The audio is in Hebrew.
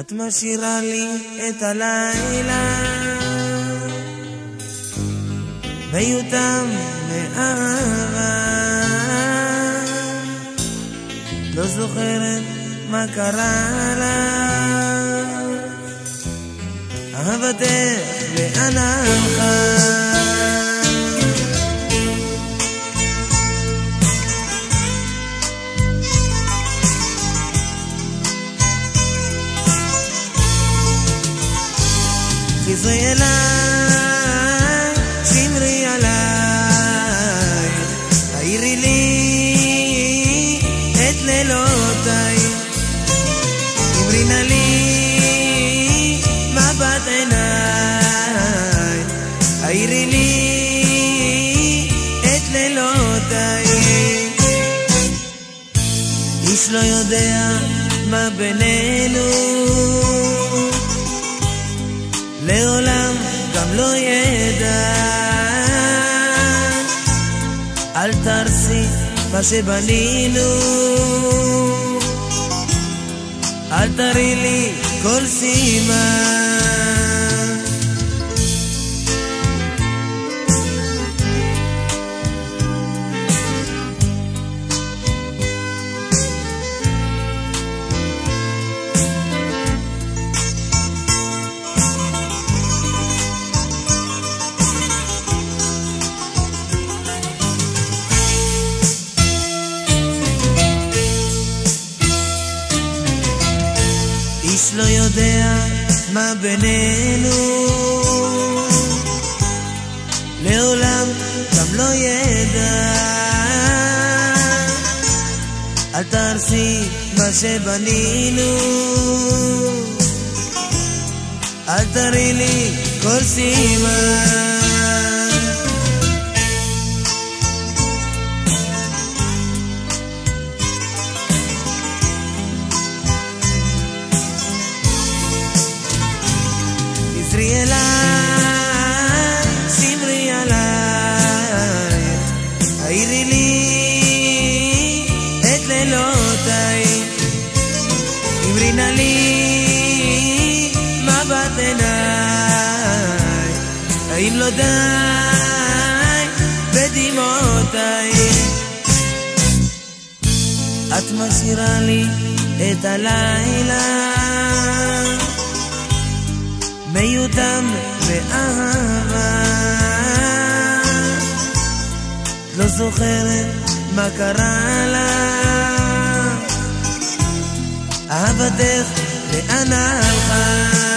את משאירה לי את הלילה. מיותם מאהבה לא זוכרת מה קרה לה. אהבתך לאן הלכה חזרי אליי, שמרי עליי, האירי לי את לילותיי, אמרי נא לי מבט עיניי, האירי לי את לילותיי. איש לא יודע מה בינינו לא ידע. אל תרסי מה שבנינו, אל תראי לי כל סימן. איש לא יודע מה בינינו, לעולם גם לא ידע. אל תהרסי מה שבנינו, אל תראי לי כל סימן. לילותיי, אמרי לי מבט עיניי, האם לא די בדמעותיי? את משאירה לי את הלילה. מיותם באהבה לא זוכרת מה קרה לה אהבתך לאן הלכה